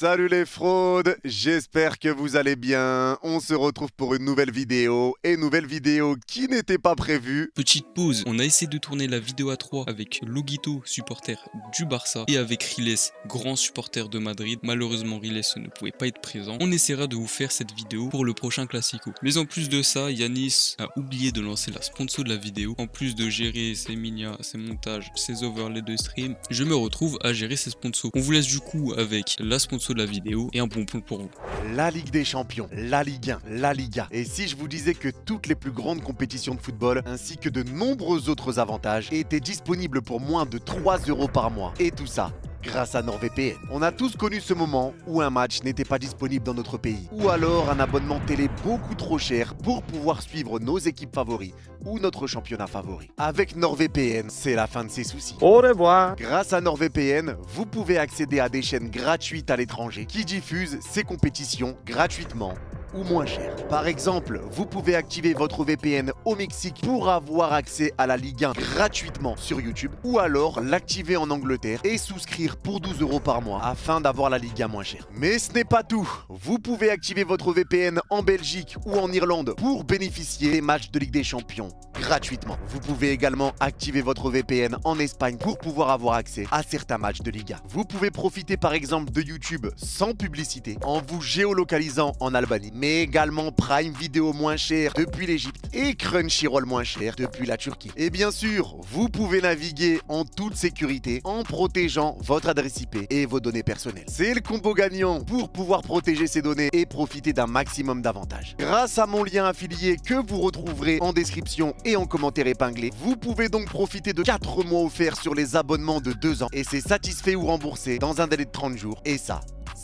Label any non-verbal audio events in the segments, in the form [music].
Salut les fraudes, j'espère que vous allez bien. On se retrouve pour une nouvelle vidéo et nouvelle vidéo qui n'était pas prévue. Petite pause, on a essayé de tourner la vidéo à 3 avec Logito, supporter du Barça, et avec Riles, grand supporter de Madrid. Malheureusement, Riles ne pouvait pas être présent. On essaiera de vous faire cette vidéo pour le prochain Classico. Mais en plus de ça, Yanis a oublié de lancer la sponsor de la vidéo. En plus de gérer ses minias, ses montages, ses overlays de stream, je me retrouve à gérer ses sponsors. On vous laisse du coup avec la sponsor de la vidéo et un bon plan pour vous. La Ligue des Champions, la Ligue 1, la Liga. Et si je vous disais que toutes les plus grandes compétitions de football, ainsi que de nombreux autres avantages, étaient disponibles pour moins de 3 euros par mois. Et tout ça grâce à NordVPN. On a tous connu ce moment où un match n'était pas disponible dans notre pays, ou alors un abonnement télé beaucoup trop cher pour pouvoir suivre nos équipes favoris ou notre championnat favori. Avec NordVPN, c'est la fin de ces soucis. Au revoir Grâce à NordVPN, vous pouvez accéder à des chaînes gratuites à l'étranger qui diffusent ces compétitions gratuitement ou moins cher. Par exemple, vous pouvez activer votre VPN au Mexique pour avoir accès à la Ligue 1 gratuitement sur YouTube ou alors l'activer en Angleterre et souscrire pour 12 euros par mois afin d'avoir la Ligue 1 moins chère. Mais ce n'est pas tout. Vous pouvez activer votre VPN en Belgique ou en Irlande pour bénéficier des matchs de Ligue des Champions gratuitement. Vous pouvez également activer votre VPN en Espagne pour pouvoir avoir accès à certains matchs de Liga. Vous pouvez profiter par exemple de YouTube sans publicité en vous géolocalisant en Albanie mais également Prime Vidéo moins cher depuis l'Egypte et Crunchyroll moins cher depuis la Turquie. Et bien sûr, vous pouvez naviguer en toute sécurité en protégeant votre adresse IP et vos données personnelles. C'est le combo gagnant pour pouvoir protéger ces données et profiter d'un maximum d'avantages. Grâce à mon lien affilié que vous retrouverez en description et en commentaire épinglé, vous pouvez donc profiter de 4 mois offerts sur les abonnements de 2 ans et c'est satisfait ou remboursé dans un délai de 30 jours et ça,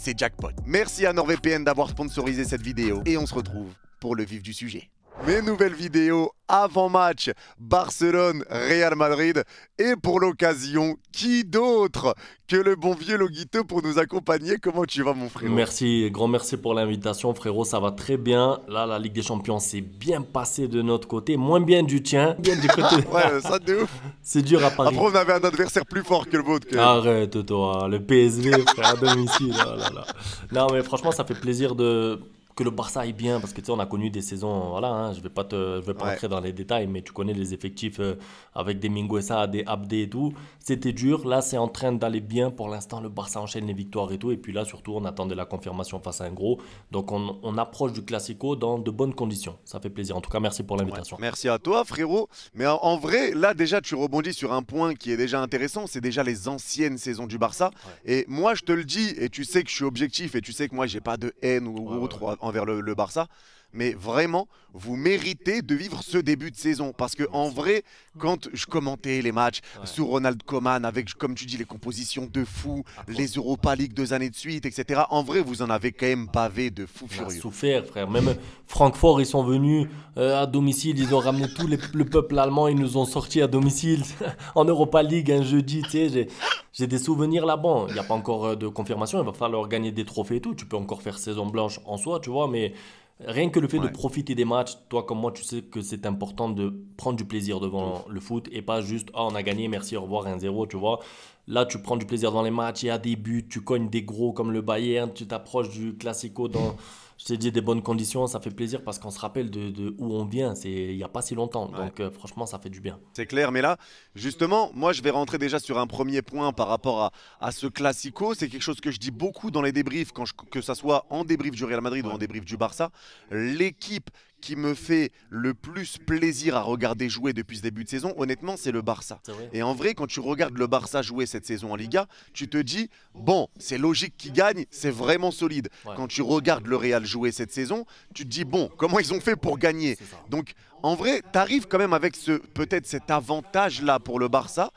c'est jackpot. Merci à NordVPN d'avoir sponsorisé cette vidéo et on se retrouve pour le vif du sujet. Mes nouvelles vidéos avant match Barcelone-Real Madrid et pour l'occasion, qui d'autre que le bon vieux Loguito pour nous accompagner? Comment tu vas mon frérot? Merci, grand merci pour l'invitation frérot, ça va très bien. Là la Ligue des Champions s'est bien passée de notre côté, moins bien du tien, [laughs] bien du côté. [laughs] ouais, ça de ouf. C'est dur à Paris. Après on avait un adversaire plus fort que le vôtre. Que... Arrête toi, le PSV frère, à domicile. Oh là, là. Non mais franchement ça fait plaisir de que le Barça aille bien parce que tu sais on a connu des saisons voilà hein, je vais pas te je vais pas entrer dans les détails mais tu connais les effectifs euh, avec des Minguesa des Abdé et tout. C'était dur. Là c'est en train d'aller bien. Pour l'instant le Barça enchaîne les victoires et tout. Et puis là surtout on attendait la confirmation face à un gros. Donc on, on approche du Classico dans de bonnes conditions. Ça fait plaisir. En tout cas merci pour l'invitation. Ouais, merci à toi frérot. Mais en, en, vrai là déjà tu rebondis sur un point qui est déjà intéressant. C'est déjà les anciennes saisons du Barça. Ouais. et moi je te le dis et tu sais que je suis objectif et tu sais que moi j'ai pas de haine ou ouais, autre envers le, le, Barça. Mais vraiment, vous méritez de vivre ce début de saison. Parce que en vrai, quand je commentais les matchs ouais. sur Ronald Koeman, avec, comme tu dis, les compositions de fou, les Europa League deux années de suite, etc. En vrai, vous en avez quand même pavé de fou furieux. Souffert, frère. Même Francfort, ils sont venus euh, à domicile, ils ont ramené tout les, le peuple allemand, ils nous ont sortis à domicile [laughs] en Europa League un jeudi. Tu sais, j'ai des souvenirs là-bas. Il n'y a pas encore de confirmation, il va falloir gagner des trophées et tout. Tu peux encore faire saison blanche en soi, tu vois, mais Rien que le fait ouais. de profiter des matchs, toi comme moi, tu sais que c'est important de prendre du plaisir devant le foot et pas juste ah, on a gagné, merci, au revoir, 1-0, tu vois. Là, tu prends du plaisir dans les matchs, il y a des buts, tu cognes des gros comme le Bayern, tu t'approches du Classico dans, je t'ai dit, des bonnes conditions, ça fait plaisir parce qu'on se rappelle de, de, où on vient, c'est il n'y a pas si longtemps. Ouais. Donc, euh, franchement, ça fait du bien. C'est clair, mais là, justement, moi, je vais rentrer déjà sur un premier point par rapport à, à ce Classico. C'est quelque chose que je dis beaucoup dans les débriefs, quand je, que ça soit en débrief du Real Madrid ouais. ou en débrief du Barça. L'équipe qui me fait le plus plaisir à regarder jouer depuis ce début de saison, honnêtement, c'est le Barça. Et en vrai, quand tu regardes le Barça jouer cette saison en Liga, tu te dis, bon, c'est logique qu'il gagne, c'est vraiment solide. Ouais. Quand tu regardes le Real jouer cette saison, tu te dis, bon, comment ils ont fait pour gagner? Donc, en vrai, tu arrives quand même avec ce peut-être cet avantage-là pour le Barça.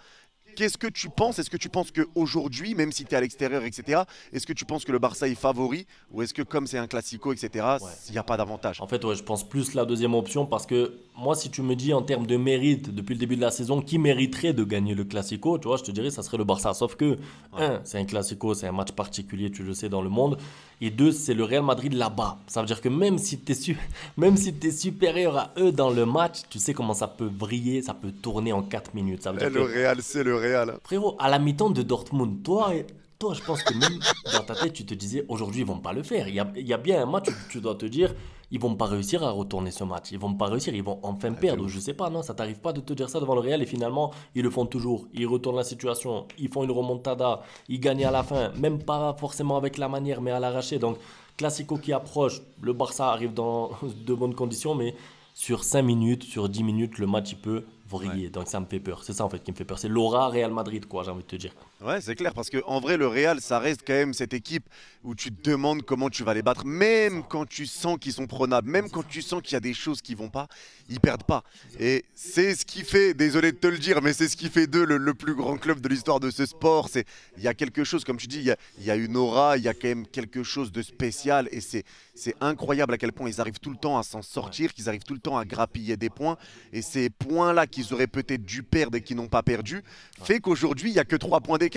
Qu'est-ce que tu penses? Est-ce que tu penses qu'aujourd'hui, même si tu es à l'extérieur, etc., est-ce que tu penses que le Barça est favori? Ou est-ce que comme c'est un classico, etc., il ouais. n'y a pas d'avantage? En fait, ouais, je pense plus la deuxième option parce que moi, si tu me dis en termes de mérite depuis le début de la saison, qui mériterait de gagner le classico, tu vois, je te dirais ça serait le Barça. Sauf que, ouais. un, c'est un classico, c'est un match particulier, tu le sais, dans le monde. Et deux, c'est le Real Madrid là-bas. Ça veut dire que même si tu es, su [laughs] même si es supérieur à eux dans le match, tu sais comment ça peut vriller, ça peut tourner en 4 minutes. Ça veut dire le que... Real, c'est le Real. Frérot, à la mi-temps de Dortmund, toi, toi, je pense que même dans ta tête, tu te disais, aujourd'hui, ils vont pas le faire. Il y a, il y a bien un match où tu dois te dire, ils vont pas réussir à retourner ce match. Ils vont pas réussir, ils vont enfin perdre. Je sais pas, non, ça t'arrive pas de te dire ça devant le Real et finalement, ils le font toujours. Ils retournent la situation, ils font une remontada, ils gagnent à la fin, même pas forcément avec la manière, mais à l'arraché. Donc, Classico qui approche, le Barça arrive dans [laughs] de bonnes conditions, mais sur 5 minutes, sur 10 minutes, le match il peut vriller. Donc ça me fait peur. C'est ça en fait qui me fait peur. C'est l'aura Real Madrid, quoi, j'ai envie de te dire. Ouais, c'est clair, parce qu'en vrai, le Real, ça reste quand même cette équipe où tu te demandes comment tu vas les battre, même quand tu sens qu'ils sont prenables, même quand tu sens qu'il y a des choses qui vont pas, ils perdent pas. Et c'est ce qui fait, désolé de te le dire, mais c'est ce qui fait d'eux le, plus grand club de l'histoire de ce sport. C'est Il y a quelque chose, comme tu dis, il y, a, il y a une aura, il y a quand même quelque chose de spécial, et c'est incroyable à quel point ils arrivent tout le temps à s'en sortir, qu'ils arrivent tout le temps à grappiller des points, et ces points-là qu'ils auraient peut-être dû perdre et qui n'ont pas perdu, fait qu'aujourd'hui, il n'y a que 3 points d'écart.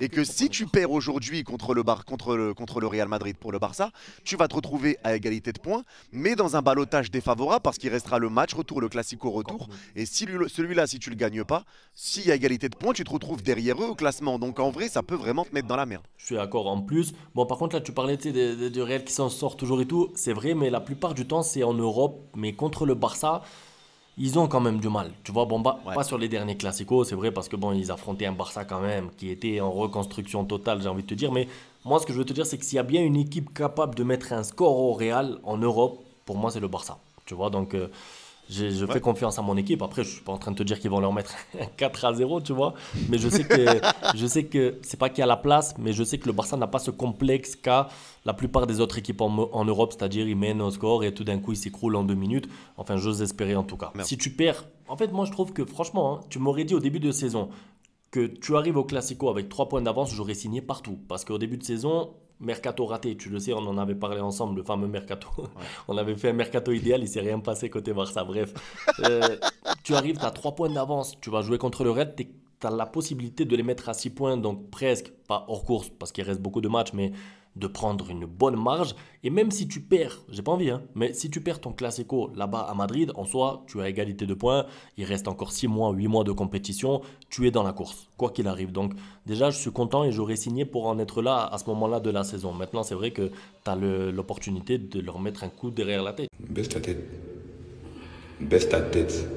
Et que si tu perds aujourd'hui contre le, Bar, contre, le, contre le Real Madrid pour le Barça, tu vas te retrouver à égalité de points, mais dans un balotage défavorable parce qu'il restera le match retour, le classico retour. Et si celui-là, si tu le gagnes pas, s'il y a égalité de points, tu te retrouves derrière eux au classement. Donc en vrai, ça peut vraiment te mettre dans la merde. Je suis d'accord. En plus, bon, par contre, là, tu parlais du Real qui s'en sort toujours et tout. C'est vrai, mais la plupart du temps, c'est en Europe. Mais contre le Barça, ils ont quand même du mal. Tu vois, bon, bah, pas sur les derniers classicos, c'est vrai, parce que bon, ils affrontaient un Barça quand même qui était en reconstruction totale, j'ai envie de te dire. Mais moi, ce que je veux te dire, c'est que s'il y a bien une équipe capable de mettre un score au Real en Europe, pour moi, c'est le Barça. Tu vois, donc. Euh, je, fais confiance à mon équipe. Après, je suis pas en train de te dire qu'ils vont leur mettre [laughs] 4 à 0, tu vois. Mais je sais que [laughs] je sais que c'est pas qu'il y a la place, mais je sais que le Barça n'a pas ce complexe qu'a la plupart des autres équipes en, Europe, c'est-à-dire ils mènent au score et tout d'un coup ils s'écroulent en deux minutes. Enfin, j'ose espérer en tout cas. Si tu perds, en fait, moi je trouve que franchement, hein, tu m'aurais dit au début de saison que tu arrives au Classico avec 3 points d'avance, j'aurais signé partout. Parce qu'au début de saison, mercato raté, tu le sais, on en avait parlé ensemble, le fameux mercato. [laughs] on avait fait un mercato idéal, il s'est rien passé côté Barça. Bref, euh, tu arrives, tu as 3 points d'avance, tu vas jouer contre le Red, tu as la possibilité de les mettre à 6 points, donc presque, pas hors course, parce qu'il reste beaucoup de matchs, mais de prendre une bonne marge. Et même si tu perds, j'ai pas envie, hein, mais si tu perds ton Classico là-bas à Madrid, en soi, tu as égalité de points. Il reste encore 6 mois, 8 mois de compétition. Tu es dans la course, quoi qu'il arrive. Donc, déjà, je suis content et j'aurais signé pour en être là à ce moment-là de la saison. Maintenant, c'est vrai que tu as l'opportunité de leur mettre un coup derrière la tête. Baisse ta tête. Baisse ta tête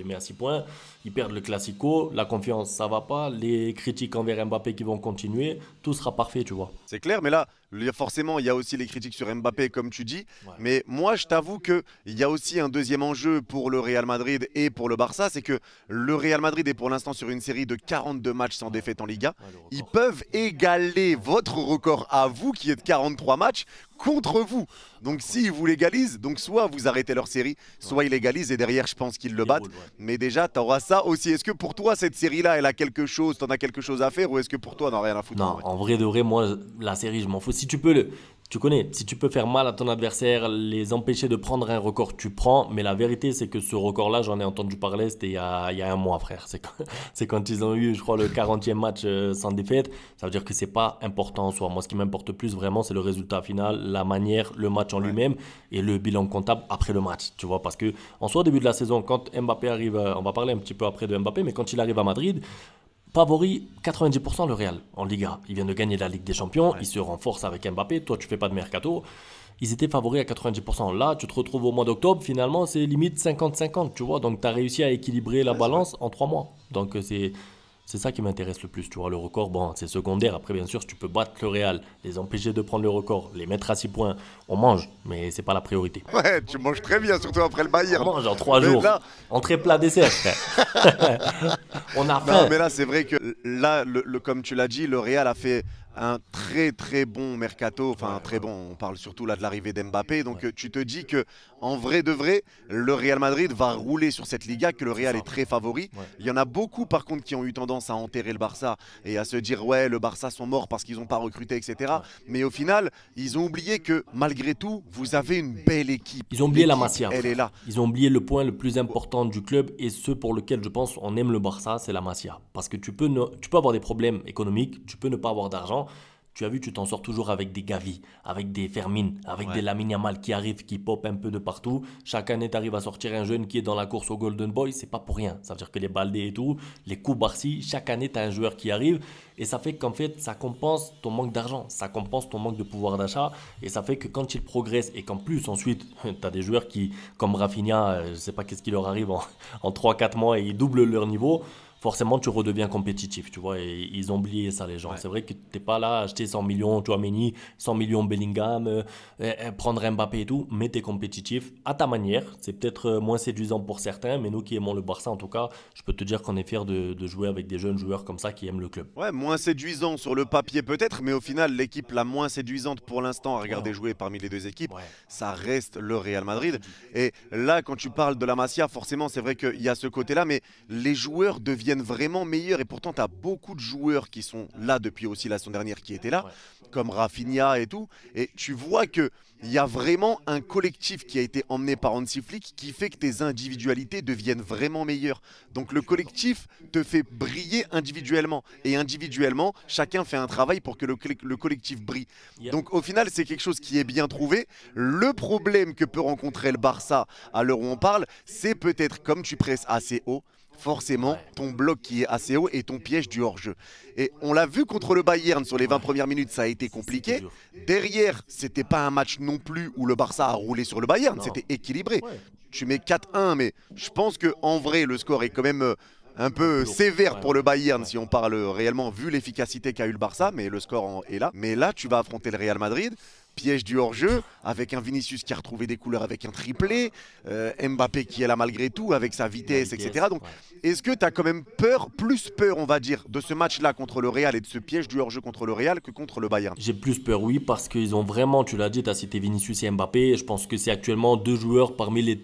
les met à 6 points. Ils perdent le Classico, la confiance, ça va pas. Les critiques envers Mbappé qui vont continuer, tout sera parfait, tu vois. C'est clair, mais là, forcément, il y a aussi les critiques sur Mbappé, comme tu dis. Mais moi, je t'avoue qu'il y a aussi un deuxième enjeu pour le Real Madrid et pour le Barça. C'est que le Real Madrid est pour l'instant sur une série de 42 matchs sans défaite en Liga. Ils peuvent égaler votre record à vous, qui est de 43 matchs, contre vous. Donc s'ils vous légalisent, donc soit vous arrêtez leur série, soit ils légalisent et derrière je pense qu'ils le battent. Mais déjà tu auras ça aussi. Est-ce que pour toi cette série là elle a quelque chose, t'en as quelque chose à faire ou est-ce que pour toi n'as rien à foutre Non, en vrai de vrai moi la série je m'en fous si tu peux le. Tu connais, si tu peux faire mal à ton adversaire, les empêcher de prendre un record, tu prends. Mais la vérité, c'est que ce record-là, j'en ai entendu parler, c'était il, y a un mois, frère. C'est quand, [laughs] quand, ils ont eu, je crois, le 40e match euh, sans défaite. Ça veut dire que c'est pas important en soi. Moi, ce qui m'importe plus vraiment, c'est le résultat final, la manière, le match en lui-même et le bilan comptable après le match. Tu vois, parce que en soi, au début de la saison, quand Mbappé arrive, on va parler un petit peu après de Mbappé, mais quand il arrive à Madrid, Favori 90% le Real en Liga. Il vient de gagner la Ligue des Champions, il se renforce avec Mbappé. Toi, tu fais pas de mercato. Ils étaient favoris à 90%. Là, tu te retrouves au mois d'octobre, finalement, c'est limite 50-50, tu vois. Donc, tu as réussi à équilibrer la balance en trois mois. Donc, c'est c'est ça qui m'intéresse le plus, tu vois. Le record, bon, c'est secondaire. Après, bien sûr, si tu peux battre le Real, les empêcher de prendre le record, les mettre à 6 points, on mange, mais c'est pas la priorité. Ouais, tu manges très bien, surtout après le Bayern. On mange en 3 jours. Là... Entrée plat dessert, [laughs] [laughs] on a faim. Non, mais là, c'est vrai que là, le, comme tu l'as dit, le Real a fait un très très bon mercato, enfin très bon, on parle surtout là de l'arrivée d'Mbappé, donc tu te dis que en vrai de vrai, le Real Madrid va rouler sur cette Liga, que le Real est très favori. Il y en a beaucoup par contre qui ont eu tendance à enterrer le Barça et à se dire ouais le Barça sont morts parce qu'ils n'ont pas recruté, etc. Mais au final, ils ont oublié que malgré tout, vous avez une belle équipe. Ils ont oublié la Masia. Elle est là. Ils ont oublié le point le plus important du club et ce pour lequel je pense on aime le Barça, c'est la Masia. Parce que tu peux, tu peux avoir des problèmes économiques, tu peux ne pas avoir d'argent tu as vu, tu t'en sors toujours avec des Gavi, avec des Fermines, avec des Lamine Yamal qui arrivent, qui pop un peu de partout. Chaque année, tu arrives à sortir un jeune qui est dans la course au Golden Boy, c'est pas pour rien. Ça veut dire que les Baldé et tout, les coups Barcy, chaque année, tu as un joueur qui arrive. Et ça fait qu'en fait, ça compense ton manque d'argent, ça compense ton manque de pouvoir d'achat. Et ça fait que quand ils progressent et qu'en plus, ensuite, [laughs] tu as des joueurs qui, comme Rafinha, euh, je sais pas qu'est-ce qui leur arrive en, [laughs] en 3-4 mois et ils doublent leur niveau forcément tu redeviens compétitif, tu vois, et ils ont oublié ça les gens. C'est vrai que tu n'es pas là à acheter 100 millions Chouameni, 100 millions Bellingham, euh, prendre Mbappé et tout, mais tu es compétitif à ta manière. C'est peut-être euh, moins séduisant pour certains, mais nous qui aimons le Barça en tout cas, je peux te dire qu'on est fiers de, jouer avec des jeunes joueurs comme ça qui aiment le club. Ouais, moins séduisant sur le papier peut-être, mais au final l'équipe la moins séduisante pour l'instant à regarder jouer parmi les deux équipes, ça reste le Real Madrid. Et là quand tu parles de la Masia, forcément c'est vrai qu'il y a ce côté-là, mais les joueurs deviennent vraiment meilleurs. Et pourtant, tu as beaucoup de joueurs qui sont là depuis aussi la saison dernière qui étaient là, comme Rafinha et tout. Et tu vois que il y a vraiment un collectif qui a été emmené par Hansi Flick qui fait que tes individualités deviennent vraiment meilleures. Donc le collectif te fait briller individuellement. Et individuellement, chacun fait un travail pour que le, le collectif brille. Donc au final, c'est quelque chose qui est bien trouvé. Le problème que peut rencontrer le Barça à l'heure où on parle, c'est peut-être comme tu presses assez haut, forcément ton bloc qui est assez haut et ton piège du hors-jeu. Et on l'a vu contre le Bayern sur les 20 premières minutes, ça a été compliqué. Derrière, c'était pas un match non plus où le Barça a roulé sur le Bayern, c'était équilibré. Tu mets 4-1, mais je pense que en vrai, le score est quand même euh, un peu sévère pour le Bayern si on parle réellement vu l'efficacité qu'a eu le Barça, mais le score est là. Mais là, tu vas affronter le Real Madrid piège du hors-jeu, avec un Vinicius qui a retrouvé des couleurs avec un triplé, euh, Mbappé qui est là malgré tout, avec sa vitesse, etc. Donc, est-ce que tu as quand même peur, plus peur, on va dire, de ce match-là contre le Real et de ce piège du hors-jeu contre le Real que contre le Bayern? J'ai plus peur, oui, parce qu'ils ont vraiment, tu l'as dit, tu as cité Vinicius et Mbappé. Je pense que c'est actuellement deux joueurs parmi les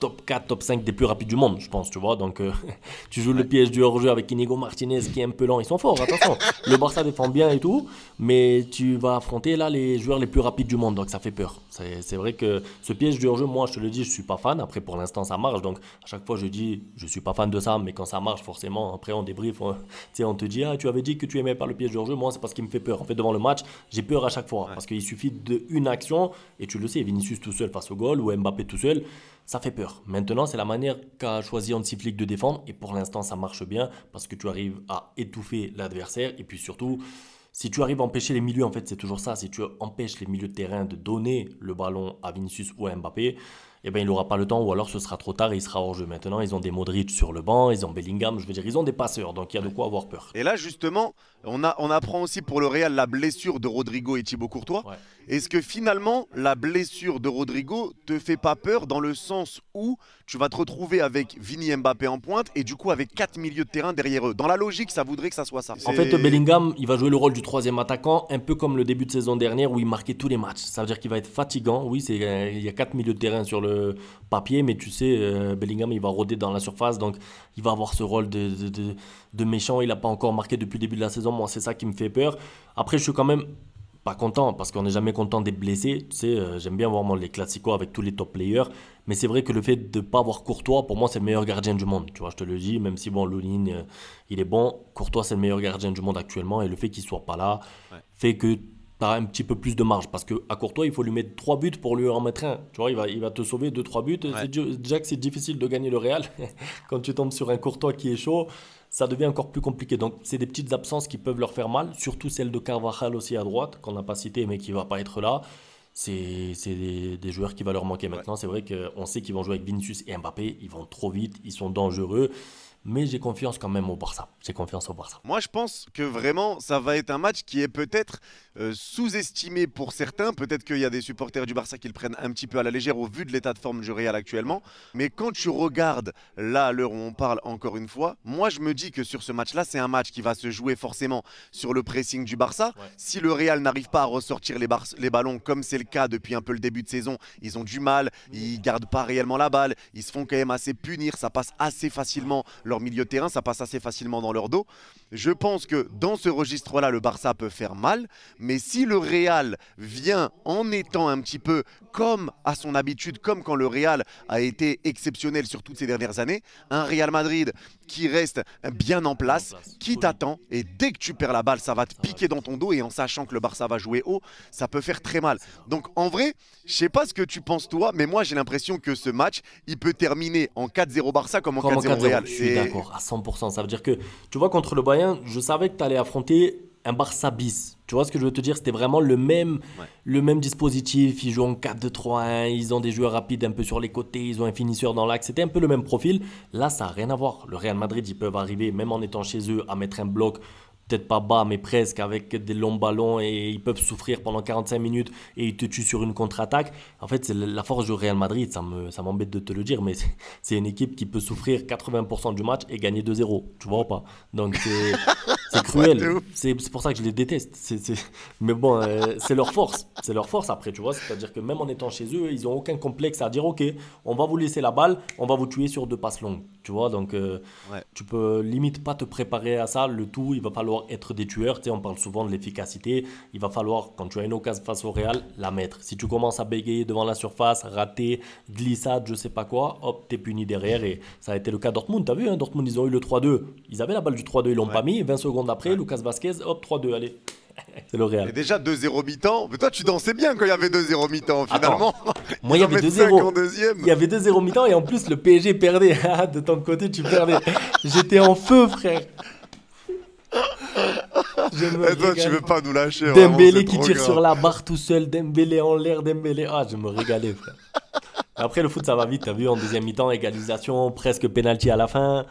top 4, top 5 des plus rapides du monde, je pense, tu vois. Donc, euh, [laughs] tu joues le piège du hors-jeu avec Inigo Martinez qui est un peu lent. Ils sont forts, attention. [laughs] le Barça défend bien et tout, mais tu vas affronter là les joueurs les plus rapides du monde, donc ça fait peur. C'est vrai que ce piège du hors-jeu, moi, je te le dis, je suis pas fan. Après, pour l'instant, ça marche. Donc, à chaque fois, je dis, je suis pas fan de ça, mais quand ça marche, forcément, après, on débrief. On, [laughs] on te dit, ah, tu avais dit que tu aimais pas le piège du hors-jeu. Moi, c'est parce qu'il me fait peur. En fait, devant le match, j'ai peur à chaque fois. Parce qu'il suffit d'une action, et tu le sais, Vinicius tout seul face au goal ou Mbappé tout seul ça fait peur. Maintenant, c'est la manière qu'a choisi Hansi Flick de défendre et pour l'instant, ça marche bien parce que tu arrives à étouffer l'adversaire et puis surtout, si tu arrives à empêcher les milieux, en fait, c'est toujours ça. Si tu empêches les milieux de terrain de donner le ballon à Vinicius ou à Mbappé, eh ben, il n'aura pas le temps ou alors ce sera trop tard et il sera hors jeu. Maintenant, ils ont des Modric sur le banc, ils ont Bellingham, je veux dire, ils ont des passeurs, donc il y a de quoi avoir peur. Et là, justement, on, a, on apprend aussi pour le Real la blessure de Rodrigo et Thibaut Courtois. Est-ce que finalement, la blessure de Rodrigo te fait pas peur dans le sens où tu vas te retrouver avec Vini Mbappé en pointe et du coup avec quatre milieux de terrain derrière eux? Dans la logique, ça voudrait que ça soit ça. En fait, Bellingham, il va jouer le rôle du troisième attaquant, un peu comme le début de saison dernière où il marquait tous les matchs. Ça veut dire qu'il va être fatigant. Oui, c'est euh, il y a quatre milieux de terrain sur le papier, mais tu sais, euh, Bellingham, il va rôder dans la surface, donc il va avoir ce rôle de, de, de méchant. Il n'a pas encore marqué depuis le début de la saison. Moi, c'est ça qui me fait peur. Après, je suis quand même pas content parce qu'on n'est jamais content d'être blessé. Tu sais, euh, j'aime bien voir les classicos avec tous les top players. Mais c'est vrai que le fait de ne pas avoir Courtois, pour moi, c'est le meilleur gardien du monde. Tu vois, je te le dis, même si bon, Loulin, euh, il est bon. Courtois, c'est le meilleur gardien du monde actuellement. Et le fait qu'il soit pas là fait que tu as un petit peu plus de marge. Parce qu'à Courtois, il faut lui mettre 3 buts pour lui en mettre un. Tu vois, il va, il va te sauver 2-3 buts. Déjà que c'est difficile de gagner le Real. [laughs] Quand tu tombes sur un Courtois qui est chaud ça devient encore plus compliqué. Donc, c'est des petites absences qui peuvent leur faire mal, surtout celle de Carvajal aussi à droite, qu'on n'a pas cité, mais qui va pas être là. C'est des, des, joueurs qui vont leur manquer maintenant. C'est vrai qu'on sait qu'ils vont jouer avec Vinicius et Mbappé. Ils vont trop vite, ils sont dangereux mais j'ai confiance quand même au Barça. J'ai confiance au Barça. Moi, je pense que vraiment, ça va être un match qui est peut-être euh, sous-estimé pour certains. Peut-être qu'il y a des supporters du Barça qui le prennent un petit peu à la légère au vu de l'état de forme du Real actuellement. Mais quand tu regardes là, à l'heure où on parle encore une fois, moi, je me dis que sur ce match-là, c'est un match qui va se jouer forcément sur le pressing du Barça. Si le Real n'arrive pas à ressortir les, les ballons comme c'est le cas depuis un peu le début de saison, ils ont du mal, ils gardent pas réellement la balle, ils se font quand même assez punir, ça passe assez facilement leur milieu de terrain, ça passe assez facilement dans leur dos. Je pense que dans ce registre-là, le Barça peut faire mal, mais si le Real vient en étant un petit peu comme à son habitude, comme quand le Real a été exceptionnel sur toutes ces dernières années. Un Real Madrid qui reste bien en place, qui t'attend. Et dès que tu perds la balle, ça va te piquer dans ton dos. Et en sachant que le Barça va jouer haut, ça peut faire très mal. Donc en vrai, je sais pas ce que tu penses toi, mais moi j'ai l'impression que ce match, il peut terminer en 4-0 Barça comme en 4-0 Real. Je suis d'accord, à 100%. Ça veut dire que, tu vois, contre le Bayern, je savais que tu allais affronter un Barça bis. Tu vois ce que je veux te dire? C'était vraiment le même, le même dispositif. Ils jouent en 4-2-3-1. Ils ont des joueurs rapides un peu sur les côtés. Ils ont un finisseur dans l'axe. C'était un peu le même profil. Là, ça n'a rien à voir. Le Real Madrid, ils peuvent arriver, même en étant chez eux, à mettre un bloc peut-être pas bas, mais presque, avec des longs ballons et ils peuvent souffrir pendant 45 minutes et ils te tuent sur une contre-attaque. En fait, c'est la force du Real Madrid, ça me ça m'embête de te le dire, mais c'est une équipe qui peut souffrir 80% du match et gagner 2-0, tu vois ou pas? Donc c'est [laughs] cruel. c'est pour ça que je les déteste. Mais bon, euh, c'est leur force. C'est leur force après, tu vois. C'est-à-dire que même en étant chez eux, ils n'ont aucun complexe à dire, OK, on va vous laisser la balle, on va vous tuer sur deux passes longues, tu vois. Donc euh, tu peux limite pas te préparer à ça. Le tout, il va falloir être des tueurs. Tu sais, on parle souvent de l'efficacité. Il va falloir, quand tu as une occasion face au Real, la mettre. Si tu commences à bégayer devant la surface, rater, glissade, je sais pas quoi, hop, t'es puni derrière. Et ça a été le cas Dortmund. T'as vu, hein, Dortmund, ils ont eu le 3-2. Ils avaient la balle du 3-2, ils l'ont pas mis. 20 secondes après, Lucas Vasquez, hop, 3-2, allez. C'est le Real. Et déjà 2-0 mi-temps. Mais toi, tu dansais bien quand il y avait 2-0 mi-temps, finalement. moi, il y avait 2-0. Il y avait 2-0 mi-temps et en plus, le PSG perdait. [laughs] de ton côté, tu perdais. J'étais en feu, frère. Et toi, tu veux pas nous lâcher. Dembélé qui tire sur la barre tout seul, Dembélé en l'air, Dembélé. Ah, je me régalais, frère. Après, le foot, ça va vite. T'as vu, en deuxième mi-temps, égalisation, presque penalty à la fin.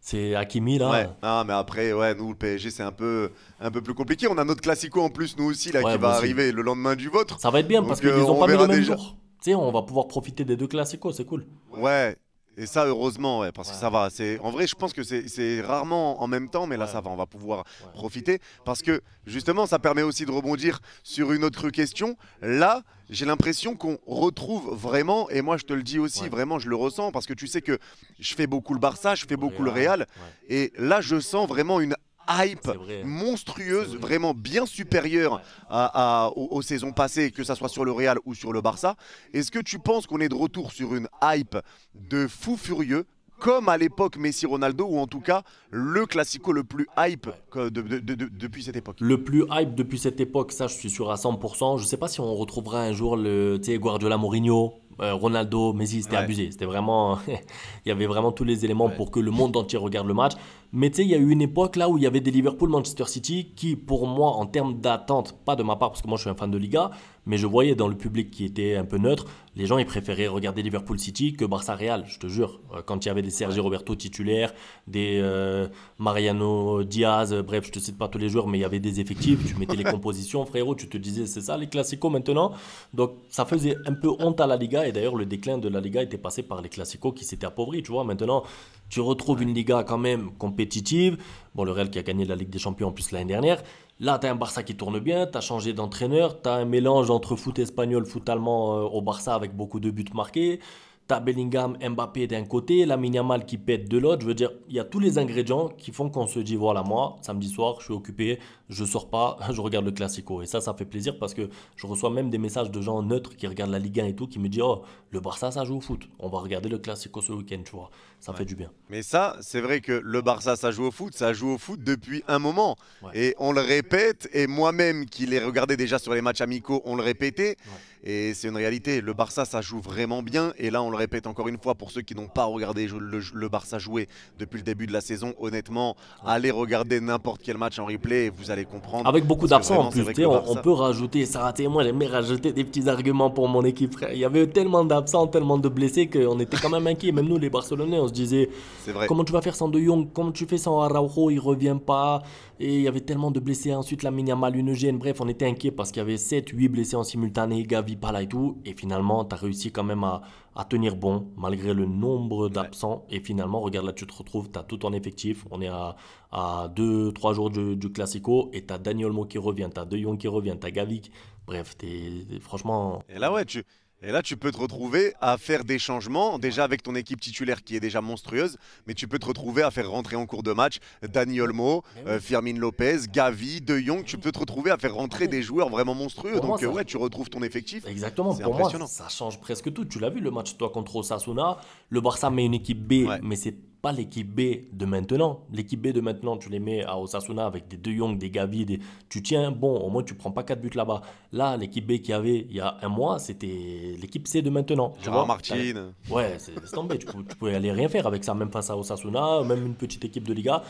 C'est Hakimi là. Ouais, ah, mais après, ouais, nous, le PSG, c'est un peu, un peu plus compliqué. On a notre classico en plus, nous aussi, là, qui va arriver le lendemain du vôtre. Ça va être bien parce qu'ils euh, ont pas mis le même jour. Tu sais, on va pouvoir profiter des deux classicos, c'est cool. Ouais, et ça, heureusement, parce que ça va. En vrai, je pense que c'est rarement en même temps, mais là, ça va. On va pouvoir profiter parce que justement, ça permet aussi de rebondir sur une autre question. Là, j'ai l'impression qu'on retrouve vraiment, et moi, je te le dis aussi, vraiment, je le ressens parce que tu sais que je fais beaucoup le Barça, je fais beaucoup le Real, et là, je sens vraiment une hype monstrueuse, vraiment bien supérieure à, aux, saisons passées, que ce soit sur le Real ou sur le Barça. Est-ce que tu penses qu'on est de retour sur une hype de fou furieux comme à l'époque Messi-Ronaldo, ou en tout cas le classico le plus hype depuis cette époque. Le plus hype depuis cette époque, ça je suis sûr à 100%. Je ne sais pas si on retrouvera un jour le Guardiola Mourinho, euh, Ronaldo, Messi, c'était abusé. C'était vraiment. [laughs] il y avait vraiment tous les éléments pour que le monde entier regarde le match. Mais tu sais, il y a eu une époque là où il y avait des Liverpool-Manchester City qui, pour moi, en termes d'attente, pas de ma part parce que moi je suis un fan de Liga, mais je voyais dans le public qui était un peu neutre, les gens ils préféraient regarder Liverpool City que Barça Real, je te jure. Euh, quand il y avait des Sergio Roberto titulaires, des euh, Mariano Diaz, bref, je te cite pas tous les joueurs, mais il y avait des effectifs, tu mettais les [laughs] compositions, frérot, tu te disais c'est ça les classicos maintenant. Donc ça faisait un peu honte à la Liga et d'ailleurs le déclin de la Liga était passé par les classicos qui s'étaient appauvris, tu vois. Maintenant, tu retrouves une Liga quand même compétitive. Bon, le Real qui a gagné la Ligue des Champions en plus l'année dernière. Là, tu as un Barça qui tourne bien, tu as changé d'entraîneur, tu as un mélange entre foot espagnol, foot allemand euh, au Barça avec beaucoup de buts marqués. T'as Bellingham, Mbappé d'un côté, la Yamal qui pète de l'autre. Je veux dire, il y a tous les ingrédients qui font qu'on se dit voilà, moi, samedi soir, je suis occupé, je sors pas, [laughs] je regarde le Classico. Et ça, ça fait plaisir parce que je reçois même des messages de gens neutres qui regardent la Ligue 1 et tout, qui me disent oh, le Barça, ça joue au foot. On va regarder le Classico ce week-end, tu vois. Ça fait du bien. Mais ça, c'est vrai que le Barça, ça joue au foot, ça joue au foot depuis un moment. Et on le répète, et moi-même qui l'ai regardé déjà sur les matchs amicaux, on le répétait. Et c'est une réalité. Le Barça, ça joue vraiment bien. Et là, on le répète encore une fois pour ceux qui n'ont pas regardé le, Barça jouer depuis le début de la saison. Honnêtement, allez regarder n'importe quel match en replay et vous allez comprendre. Avec beaucoup d'absents en plus. On, peut rajouter, ça raté. Moi, j'aimais rajouter des petits arguments pour mon équipe, frère. Il y avait tellement d'absents, tellement de blessés qu'on était quand même inquiets. Même nous, les Barcelonais, on se disait vrai. comment tu vas faire sans De Jong? Comment tu fais sans Araujo? Il revient pas. Et il y avait tellement de blessés. Ensuite, la Yamal, une gêne. Bref, on était inquiets parce qu'il y avait 7, 8 blessés en simultané. Gavi, pas là et tout. Et finalement, tu as réussi quand même à, à, tenir bon malgré le nombre d'absents. Et finalement, regarde là, tu te retrouves, tu as tout ton effectif. On est à, à 2-3 jours du, du Classico. Et tu as Daniel Mo qui revient, tu as De Jong qui revient, tu as Gavi. Bref, es, franchement. Et là, ouais, tu Et là, tu peux te retrouver à faire des changements, déjà avec ton équipe titulaire qui est déjà monstrueuse, mais tu peux te retrouver à faire rentrer en cours de match Dani Olmo, euh, Firmin Lopez, Gavi, De Jong. Tu peux te retrouver à faire rentrer des joueurs vraiment monstrueux. Donc, euh, ouais, tu retrouves ton effectif. Exactement. Pour moi, ça change presque tout. Tu l'as vu le match toi contre Osasuna. Le Barça met une équipe B, mais c'est pas l'équipe B de maintenant. L'équipe B de maintenant, tu les mets à Osasuna avec des De Jong, des Gavi, des... tu tiens, bon, au moins tu prends pas 4 buts là-bas. Là, l'équipe B qu'il y avait il y a un mois, c'était l'équipe C de maintenant. Gérard Martin. Ouais, c'est tombé. tu, tu pouvais aller rien faire avec ça, même face à Osasuna, même une petite équipe de Liga.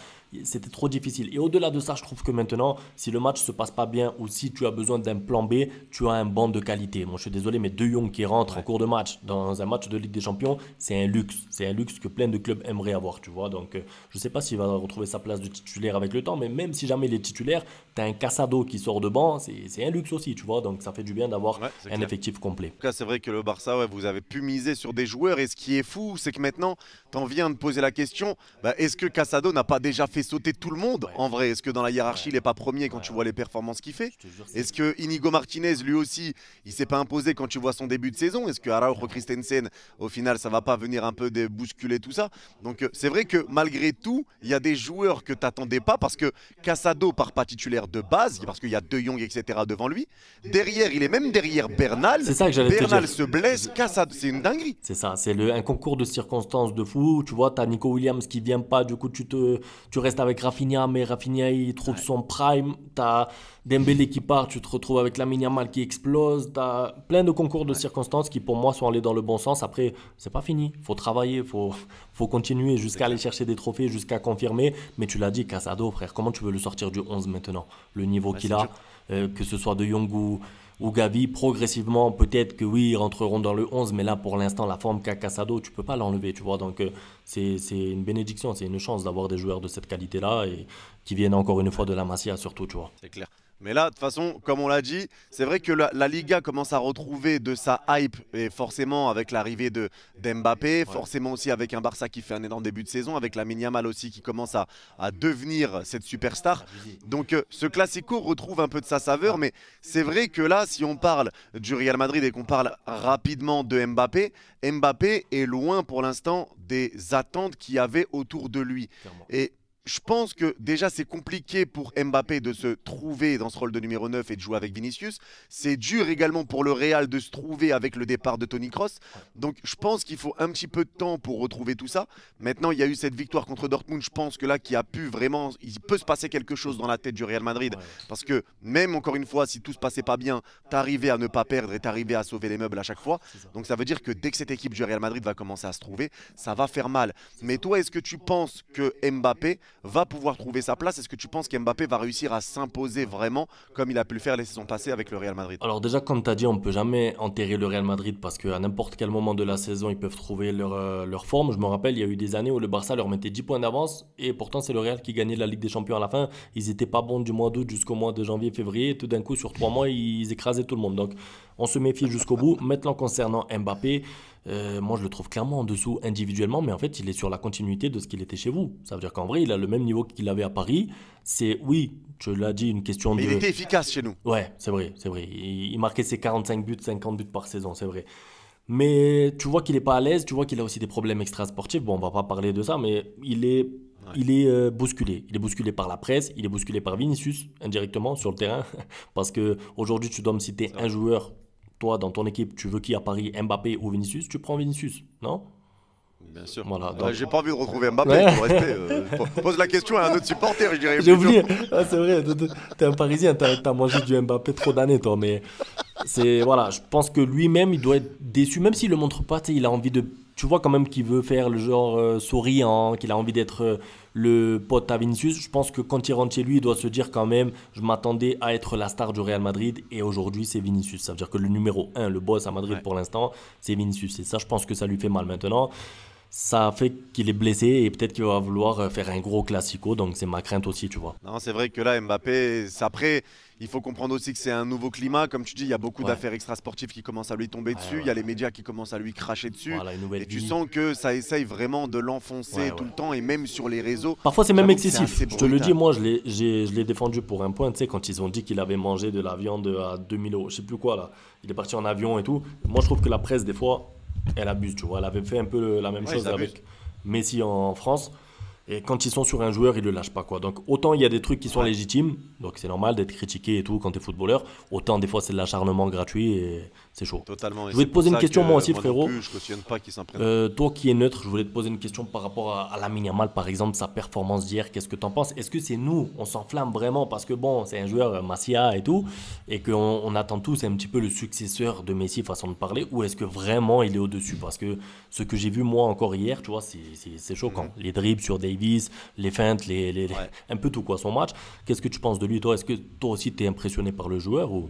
C'était trop difficile. Et au-delà de ça, je trouve que maintenant, si le match se passe pas bien ou si tu as besoin d'un plan B, tu as un banc de qualité. Moi, je suis désolé, mais De Jong qui rentre en cours de match dans un match de Ligue des Champions, c'est un luxe. C'est un luxe que plein de clubs aimeraient tu vois. Donc, euh, je sais pas s'il va retrouver sa place de titulaire avec le temps, mais même si jamais il est titulaire, tu as un Cassado qui sort de banc, c'est un luxe aussi, tu vois. Donc, ça fait du bien d'avoir un effectif complet. En tout cas, c'est vrai que le Barça, ouais, vous avez pu miser sur des joueurs. Et ce qui est fou, c'est que maintenant, tu en viens de poser la question bah, est-ce que Cassado n'a pas déjà fait sauter tout le monde En vrai, est-ce que dans la hiérarchie, il n'est pas premier quand tu vois les performances qu'il fait? Est-ce que Inigo Martinez, lui aussi, il s'est pas imposé quand tu vois son début de saison? Est-ce que Araujo Christensen, au final, ça va pas venir un peu bousculer tout ça? Donc, euh, c'est vrai que malgré tout, il y a des joueurs que tu n'attendais pas parce que Casado part pas titulaire de base, parce qu'il y a De Jong, etc. devant lui. Derrière, il est même derrière Bernal. C'est ça que j'allais Bernal se blesse, Casado, c'est une dinguerie. C'est ça, c'est un concours de circonstances de fou. Tu vois, tu as Nico Williams qui vient pas, du coup, tu, te, tu restes avec Rafinha, mais Rafinha, il trouve son prime. Tu as Dembélé qui part, tu te retrouves avec la Mal qui explose. Tu as plein de concours de circonstances qui, pour moi, sont allés dans le bon sens. Après, c'est pas fini. faut travailler, faut, faut continuer jusqu'à aller chercher des trophées, jusqu'à confirmer. Mais tu l'as dit, Casado, frère, comment tu veux le sortir du 11 maintenant Le niveau qu'il a, euh, que ce soit de Young ou, Gavi, progressivement, peut-être que oui, ils rentreront dans le 11, mais là, pour l'instant, la forme qu'a Casado, tu peux pas l'enlever, tu vois. Donc, euh, c'est une bénédiction, c'est une chance d'avoir des joueurs de cette qualité-là et qui viennent encore une fois de la Masia, surtout, tu vois. C'est clair. Mais là, de toute façon, comme on l'a dit, c'est vrai que la, Liga commence à retrouver de sa hype, et forcément avec l'arrivée de d'Mbappé, forcément aussi avec un Barça qui fait un énorme début de saison, avec la Yamal aussi qui commence à, devenir cette superstar. Donc euh, ce Classico retrouve un peu de sa saveur, mais c'est vrai que là, si on parle du Real Madrid et qu'on parle rapidement de Mbappé, Mbappé est loin pour l'instant des attentes qu'il y avait autour de lui. Et je pense que déjà c'est compliqué pour Mbappé de se trouver dans ce rôle de numéro 9 et de jouer avec Vinicius. C'est dur également pour le Real de se trouver avec le départ de Tony Cross. Donc je pense qu'il faut un petit peu de temps pour retrouver tout ça. Maintenant, il y a eu cette victoire contre Dortmund. Je pense que là, qui a pu vraiment, il peut se passer quelque chose dans la tête du Real Madrid. Parce que même encore une fois, si tout se passait pas bien, t'arrivais à ne pas perdre et t'arrivais à sauver les meubles à chaque fois. Donc ça veut dire que dès que cette équipe du Real Madrid va commencer à se trouver, ça va faire mal. Mais toi, est-ce que tu penses que Mbappé va pouvoir trouver sa place Est-ce que tu penses qu'Mbappé va réussir à s'imposer vraiment comme il a pu le faire les saisons passées avec le Real Madrid? Alors déjà, comme tu as dit, on ne peut jamais enterrer le Real Madrid parce qu'à n'importe quel moment de la saison, ils peuvent trouver leur, euh, leur forme. Je me rappelle, il y a eu des années où le Barça leur mettait 10 points d'avance et pourtant c'est le Real qui gagnait la Ligue des Champions à la fin. Ils n'étaient pas bons du mois d'août jusqu'au mois de janvier, février. Tout d'un coup, sur trois mois, ils écrasaient tout le monde. Donc on se méfie jusqu'au bout. Maintenant, concernant Mbappé, euh, moi je le trouve clairement en dessous individuellement, mais en fait il est sur la continuité de ce qu'il était chez vous. Ça veut dire qu'en vrai il a le même niveau qu'il avait à Paris. C'est oui, tu l'as dit, une question de. Il était efficace chez nous. Ouais, c'est vrai, c'est vrai. Il, marquait ses 45 buts, 50 buts par saison, c'est vrai. Mais tu vois qu'il n'est pas à l'aise, tu vois qu'il a aussi des problèmes extra-sportifs. Bon, on va pas parler de ça, mais il est il est euh, bousculé. Il est bousculé par la presse, il est bousculé par Vinicius indirectement sur le terrain. [laughs] Parce que aujourd'hui, tu dois me citer un joueur toi, dans ton équipe, tu veux qui à Paris, Mbappé ou Vinicius, tu prends Vinicius, non? Bien sûr. Voilà, J'ai pas envie de retrouver Mbappé, pour respect. Euh, pose la question à un autre supporter, je dirais. [laughs] J'ai oublié. Ah, c'est vrai, t'es un Parisien, t'as as mangé du Mbappé trop d'années, toi. Mais c'est voilà, je pense que lui-même, il doit être déçu, même s'il le montre pas. Il a envie de. Tu vois quand même qu'il veut faire le genre euh, souriant, qu'il a envie d'être euh, le pote à Vinicius, je pense que quand il rentre chez lui, il doit se dire quand même, je m'attendais à être la star du Real Madrid et aujourd'hui c'est Vinicius. Ça veut dire que le numéro 1, le boss à Madrid pour l'instant, c'est Vinicius. Et ça, je pense que ça lui fait mal maintenant. Ça fait qu'il est blessé et peut-être qu'il va vouloir faire un gros classico, donc c'est ma crainte aussi, tu vois. Non, c'est vrai que là, Mbappé, après, Il faut comprendre aussi que c'est un nouveau climat. Comme tu dis, il y a beaucoup Ouais. d'affaires extrasportives qui commencent à lui tomber Ouais, dessus. Il y a les médias qui commencent à lui cracher dessus. Voilà, Et tu vie. sens que ça essaye vraiment de l'enfoncer tout le temps et même sur les réseaux. Parfois, c'est même excessif. Je te le dis, moi, je l'ai, défendu pour un point. Tu sais, quand ils ont dit qu'il avait mangé de la viande à 2000 euros, je sais plus quoi, là. Il est parti en avion et tout. Moi, je trouve que la presse, des fois, elle abuse, tu vois. Elle avait fait un peu la même Ouais, chose avec Messi en France. Et quand ils sont sur un joueur, ils le lâchent pas, quoi. Donc, autant il y a des trucs qui sont Ouais. légitimes, donc c'est normal d'être critiqué et tout quand tu es footballeur. Autant, des fois, c'est de l'acharnement gratuit et c'est chaud. Totalement. Et Je voulais te poser une question, que moi aussi, non frérot. plus, je cautionne pas s'en prennent. Euh, toi qui es neutre, je voulais te poser une question par rapport à, à Lamine Yamal, par exemple, sa performance d'hier. Qu'est-ce que tu en penses? Est-ce que c'est nous, on s'enflamme vraiment parce que bon, c'est un joueur euh, Masia et tout, et qu'on on attend tous un petit peu le successeur de Messi, façon de parler, ou est-ce que vraiment il est au-dessus? Parce que ce que j'ai vu moi encore hier, tu vois, c'est- choquant. Les dribbles sur Davis, les feintes, les, les- les- Ouais. [laughs] un peu tout quoi, son match. Qu'est-ce que tu penses de lui, toi? Est-ce que toi aussi tu es impressionné par le joueur ou,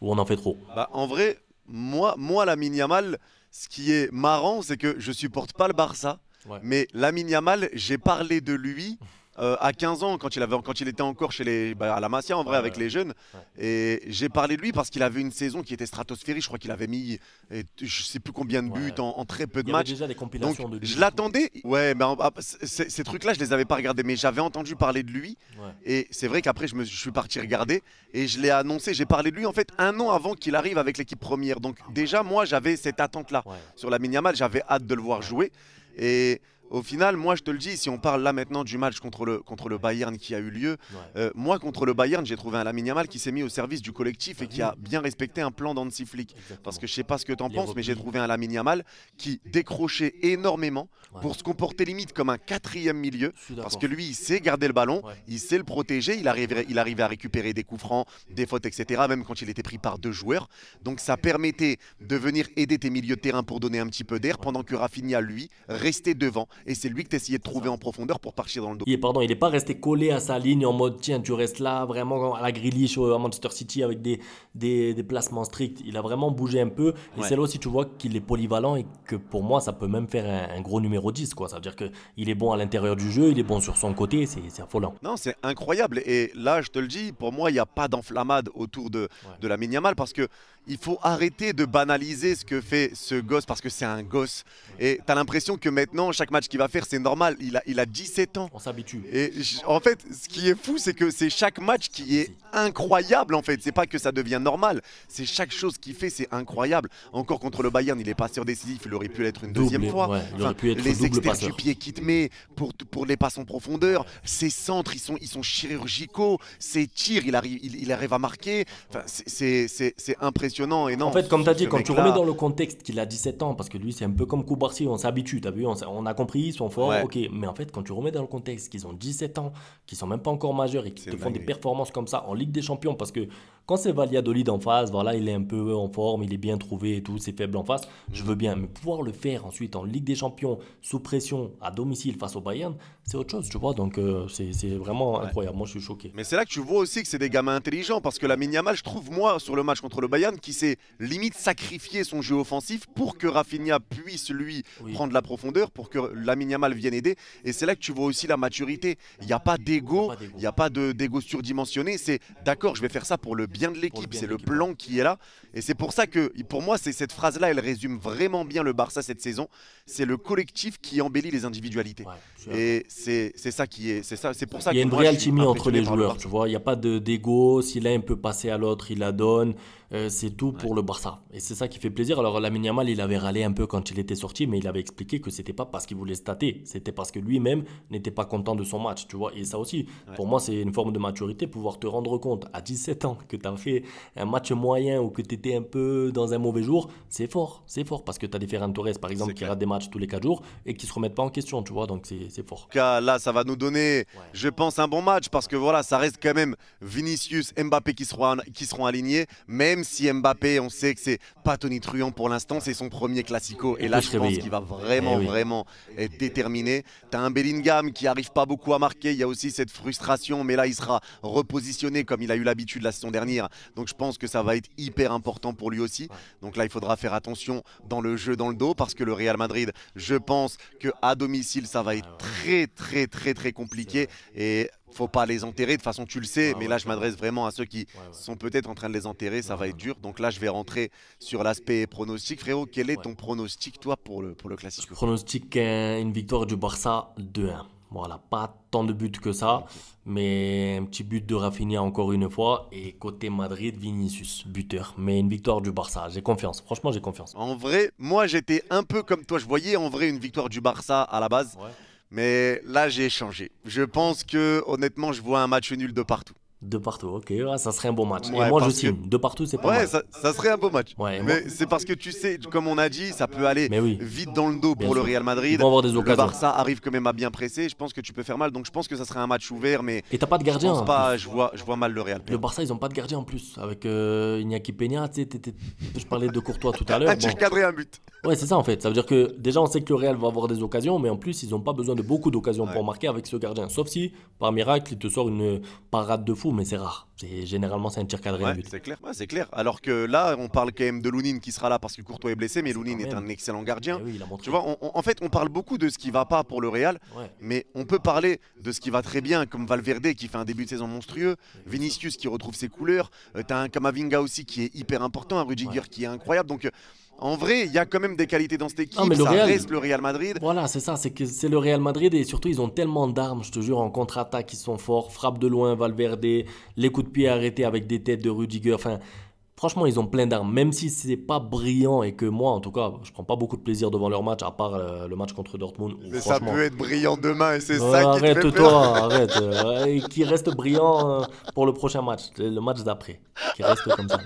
ou on en fait trop Bah, en vrai, moi, moi la Yamal, ce qui est marrant, c'est que je supporte pas le Barça. Ouais. Mais Lamine Yamal, j'ai parlé de lui euh, à 15 ans, quand il, avait, quand il était encore chez les, bah, à la Masia, en vrai, avec les jeunes. Et j'ai parlé de lui parce qu'il avait une saison qui était stratosphérique. Je crois qu'il avait mis, et, je sais plus combien de buts en, en très peu Il de avait matchs. déjà des Donc, compilations de lui. je l'attendais. Ouais, mais ah, ces trucs-là, je les avais pas regardés, mais j'avais entendu parler de lui. Et c'est vrai qu'après, je, me, je suis parti regarder et je l'ai annoncé. J'ai parlé de lui en fait un an avant qu'il arrive avec l'équipe première. Donc déjà, moi, j'avais cette attente-là Ouais. sur la Yamal. J'avais hâte de le voir jouer. Et au final, moi, je te le dis, si on parle là maintenant du match contre le, contre le Bayern qui a eu lieu, Ouais. euh, moi, contre le Bayern, j'ai trouvé un Lamine Yamal qui s'est mis au service du collectif Bah et qui a bien respecté un plan d'Ansi Flick. Parce que je sais pas ce que tu en Les penses, mais j'ai trouvé un Lamine Yamal qui décrochait énormément Ouais. pour se comporter limite comme un quatrième milieu. Parce que lui, il sait garder le ballon, Ouais. il sait le protéger, il arrivait, il arrivait à récupérer des coups francs, des fautes, etc., même quand il était pris par deux joueurs. Donc ça permettait de venir aider tes milieux de terrain pour donner un petit peu d'air, pendant que Rafinha, lui, restait devant. Et c'est lui que tu essayais de trouver en profondeur pour partir dans le dos. Il est, pardon, il n'est pas resté collé à sa ligne en mode tiens, tu restes là vraiment à la Grealish au- à Manchester City avec des, des, des placements stricts. Il a vraiment bougé un peu. Et Ouais. c'est là aussi, tu vois qu'il est polyvalent et que pour moi, ça peut même faire un, un gros numéro 10. Quoi. Ça veut dire qu'il est bon à l'intérieur du jeu, il est bon sur son côté, c'est affolant. Non, c'est incroyable. Et là, je te le dis, pour moi, il n'y a pas d'enflammade autour de, de la Yamal parce que il faut arrêter de banaliser ce que fait ce gosse parce que c'est un gosse. Et tu as l'impression que maintenant, chaque match qu'il va faire, c'est normal. Il a, il a 17 ans. On s'habitue. Et en fait, ce qui est fou, c'est que c'est chaque match qui est incroyable. En fait, c'est pas que ça devient normal. C'est chaque chose qu'il fait, c'est incroyable. Encore contre le Bayern, il est passeur décisif. Il aurait pu l'être une deuxième fois. ouais, il aurait pu être les passeur. du pied qu'il te met pour, pour les passes en profondeur, ses centres, ils sont, ils sont chirurgicaux. Ses tirs, il arrive, il, il arrive à marquer. Enfin, c'est- c'est impressionnant. Et non, en fait, comme tu as dit, quand tu remets dans le contexte qu'il a 17 ans, parce que lui, c'est un peu comme Koubarsi, on s'habitue, t'as vu, on, a compris, ils sont forts, Ouais. ok. Mais en fait, quand tu remets dans le contexte qu'ils ont 17 ans, qu'ils sont même pas encore majeurs et qu'ils te font des performances comme ça en Ligue des Champions, parce que quand c'est Valladolid en face, voilà, il est un peu en forme, il est bien trouvé et tout, c'est faible en face, je veux bien. Mais pouvoir le faire ensuite en Ligue des Champions, sous pression, à domicile face au Bayern, c'est autre chose, tu vois. Donc, euh, c'est vraiment Ouais. incroyable. Moi, je suis choqué. Mais c'est là que tu vois aussi que c'est des gamins intelligents parce que la Yamal, je trouve moi sur le match contre le Bayern qui s'est limite sacrifié son jeu offensif pour que Rafinha puisse lui Oui. prendre la profondeur pour que la Yamal vienne aider et c'est là que tu vois aussi la maturité. Il n'y a pas d'ego, il n'y a pas de- d'ego surdimensionné, c'est d'accord, je vais faire ça pour le bien de l'équipe, bien c'est le plan qui est là et c'est pour ça que pour moi c'est cette phrase là, elle résume vraiment bien le Barça cette saison, c'est le collectif qui embellit les individualités. Ouais, Et c'est c'est ça qui est c'est ça c'est pour ça Il y a que une vraie alchimie entre les joueurs, tu vois. Il n'y a pas de- d'ego. Si l'un peut passer à l'autre, il la donne. Euh, c'est tout pour le Barça. Et c'est ça qui fait plaisir. Alors, Lamine Yamal, il avait râlé un peu quand il était sorti, mais il avait expliqué que c'était pas parce qu'il voulait stater. C'était parce que lui-même n'était pas content de son match, tu vois. Et ça aussi, pour moi, c'est une forme de maturité, pouvoir te rendre compte à 17 ans que tu as fait un match moyen ou que tu étais un peu dans un mauvais jour. C'est fort, c'est fort. Parce que tu as des Ferran Torres, par exemple, qui ratent des matchs tous les 4 jours et qui se remettent pas en question, tu vois. Donc, c'est fort. En tout cas, là, ça va nous donner, je pense, un bon match parce que voilà, ça reste quand même Vinicius, Mbappé qui seront, qui seront alignés. Même si Mbappé, on sait que c'est pas Tony Truant pour l'instant, c'est son premier classico. Et là, je se pense qu'il va vraiment, Eh oui. vraiment être déterminé. T'as un Bellingham qui arrive pas beaucoup à marquer. Il y a aussi cette frustration, mais là, il sera repositionné comme il a eu l'habitude la saison dernière. Donc je pense que ça va être hyper important pour lui aussi. Donc là, il faudra faire attention dans le jeu, dans le dos, parce que le Real Madrid, je pense que à domicile, ça va être très, très, très, très compliqué. Et faut pas les enterrer. De toute façon, tu le sais, Ah mais ouais, là, je m'adresse vraiment à ceux qui Ouais, ouais. sont peut-être en train de les enterrer. Ça va être dur. Donc là, je vais rentrer sur l'aspect pronostic. Frérot, quel est ton pronostic, toi, pour le, pour le Je Classico pronostique un- une victoire du Barça 2-1. Voilà, pas tant de buts que ça, mais un petit but de Rafinha encore une fois. Et côté Madrid, Vinicius, buteur. Mais une victoire du Barça, j'ai confiance. Franchement, j'ai confiance. En vrai, moi, j'étais un peu comme toi. Je voyais en vrai une victoire du Barça à la base. Mais là, j'ai changé. Je pense que, honnêtement, je vois un match nul de partout. De partout, ok, ouais, ça serait un bon match. Ouais, et moi, je signe. que- De partout, c'est pas Ouais, mal. ça, ça serait un beau match. Ouais, Mais moi- c'est parce que tu sais, comme on a dit, ça peut aller oui. vite dans le dos Bien pour le. Real Ils Madrid. vont avoir des Le occasions. Barça arrive quand même à bien presser. Je pense que tu peux faire mal. Donc je pense que ça serait un match ouvert, mais Et t'as pas de je gardien. pense en pas. Je vois, je vois mal le Real. Le. Barça, ils ont pas de gardien en plus. Avec euh, Iñaki Peña, tu je parlais de Courtois tout à l'heure. [laughs] Bon. cadré, un but. Ouais, c'est ça en fait. Ça veut dire que déjà, on sait que le Real va avoir des occasions, mais en plus, ils n'ont pas besoin de beaucoup d'occasions pour marquer avec ce gardien. Sauf si, par miracle, il te sort une parade de fou, mais c'est rare. Généralement, c'est un tir cadré, Ouais, but. c'est clair. Ouais, c'est clair. Alors que là, on parle quand même de Lounine qui sera là parce que Courtois est blessé, mais Lounine est un excellent gardien. Eh oui, il a montré. Tu vois, on- on- en fait, on parle beaucoup de ce qui va pas pour le Real, Ouais. mais on peut parler de ce qui va très bien, comme Valverde qui fait un début de saison monstrueux, Vinicius qui retrouve ses couleurs, euh, t'as un Kamavinga aussi qui est hyper important, un Rudiger qui est incroyable. Donc, euh, en vrai, il y a quand même des qualités dans cette équipe. Non, mais le ça Real- reste le Real Madrid. Voilà, c'est ça, c'est que c'est le Real Madrid et surtout ils ont tellement d'armes, je te jure, en contre-attaque ils sont forts, frappe de loin, Valverde, les coups de pied arrêtés avec des têtes de Rudiger, enfin franchement ils ont plein d'armes, même si c'est pas brillant et que moi en tout cas je prends pas beaucoup de plaisir devant leur match à part euh, le match contre Dortmund. où, Mais ça peut être brillant demain et c'est ça qui te fait arrête peur. toi, [laughs] arrête, euh, et qui reste brillant euh, pour le prochain match, le match d'après, qui reste comme ça.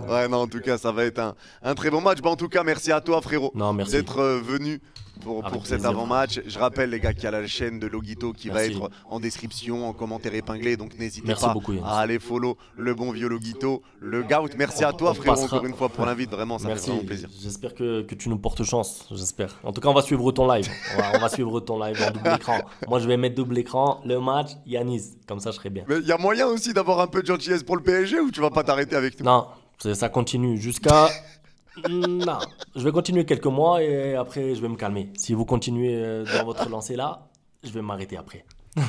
Ouais, non, en tout cas, ça va être un, un très bon match. Bah, en tout cas, merci à toi, frérot, d'être euh, venu pour, pour cet avant-match. Je rappelle, les gars, qu'il y a la chaîne de Logito qui Merci. va être en description, en commentaire épinglé. Donc, n'hésitez pas beaucoup, à aller follow le bon vieux Logito, le Gout. Merci à toi, On frérot, passera- encore une fois pour l'invite. Vraiment, ça Merci, fait vraiment plaisir. j'espère que, que tu nous portes chance, j'espère. En tout cas, on va suivre ton live. On va, on va suivre ton live en double écran. Moi, je vais mettre double écran, le match, Yanis. Comme ça, je serai bien. Mais il y a moyen aussi d'avoir un peu de gentillesse pour le PSG ou tu vas pas t'arrêter avec nous? Non, ça continue jusqu'à... [laughs] Non, je vais continuer quelques mois et après, je vais me calmer. Si vous continuez euh, dans votre lancée là, je vais m'arrêter après. [laughs]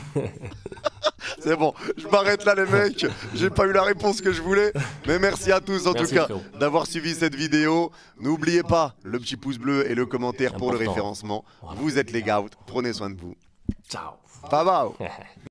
C'est bon, je m'arrête là, les mecs. J'ai pas eu la réponse que je voulais. Mais merci à tous, en Merci, tout cas, d'avoir suivi cette vidéo. N'oubliez pas le petit pouce bleu et le commentaire pour le référencement. Voilà. Vous êtes les gars. Prenez soin de vous. Ciao. Bye bye. [laughs]